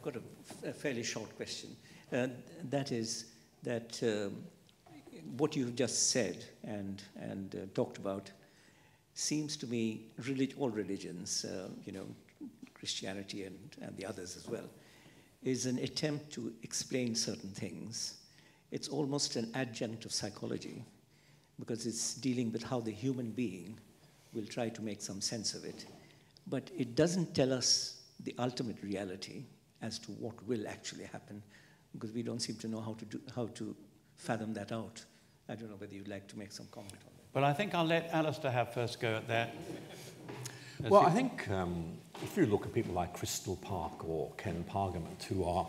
I've got a, a fairly short question. Uh, that is that um, what you've just said and, and uh, talked about seems to me relig- all religions, uh, you know, Christianity and, and the others as well, is an attempt to explain certain things. It's almost an adjunct of psychology because it's dealing with how the human being will try to make some sense of it. But it doesn't tell us the ultimate reality as to what will actually happen because we don't seem to know how to, do, how to fathom that out. I don't know whether you'd like to make some comment on that. Well, I think I'll let Alister have first go at that. Well, I think um, if you look at people like Crystal Park or Ken Pargament, who are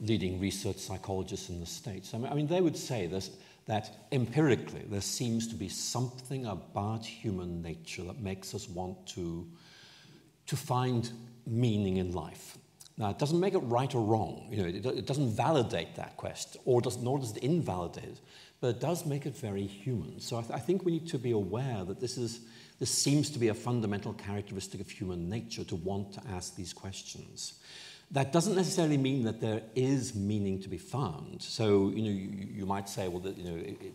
leading research psychologists in the States, I mean, I mean they would say this, that empirically there seems to be something about human nature that makes us want to, to find meaning in life. Now, it doesn't make it right or wrong. You know, it, it doesn't validate that quest, or does, nor does it invalidate it, but it does make it very human. So I, th- I think we need to be aware that this, is, this seems to be a fundamental characteristic of human nature to want to ask these questions. That doesn't necessarily mean that there is meaning to be found. So, you know, you, you might say, well, that, you know, it, it,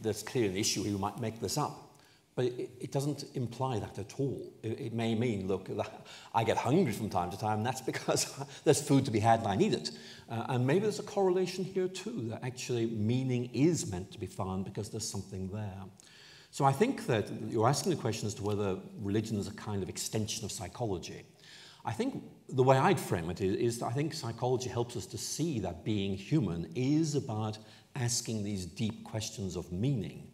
there's clearly an issue, you might make this up. But it, it doesn't imply that at all. It, it may mean, look, I get hungry from time to time, and that's because there's food to be had and I need it. Uh, and maybe there's a correlation here too, that actually meaning is meant to be found because there's something there. So I think that you're asking the question as to whether religion is a kind of extension of psychology. I think the way I'd frame it is, is I think psychology helps us to see that being human is about asking these deep questions of meaning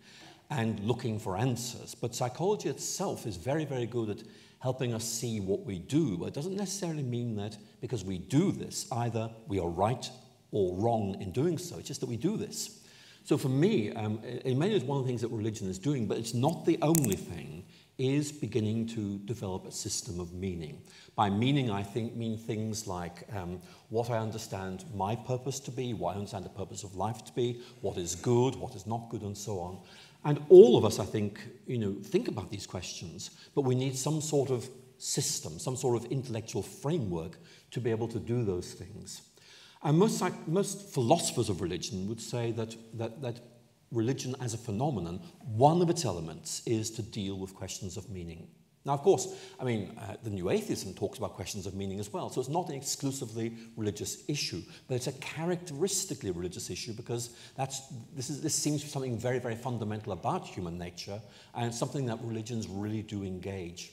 and looking for answers. But psychology itself is very, very good at helping us see what we do. It doesn't necessarily mean that because we do this, either we are right or wrong in doing so. It's just that we do this. So for me, um, in many ways, one of the things that religion is doing, but it's not the only thing, is beginning to develop a system of meaning. By meaning, I think mean things like um, what I understand my purpose to be, what I understand the purpose of life to be, what is good, what is not good, and so on. And all of us, I think, you know, think about these questions, but we need some sort of system, some sort of intellectual framework to be able to do those things. And most, most philosophers of religion would say that, that, that religion as a phenomenon, one of its elements is to deal with questions of meaning. Now, of course, I mean, uh, the New Atheism talks about questions of meaning as well, so it's not an exclusively religious issue, but it's a characteristically religious issue because that's, this, is, this seems to be something very, very fundamental about human nature and something that religions really do engage.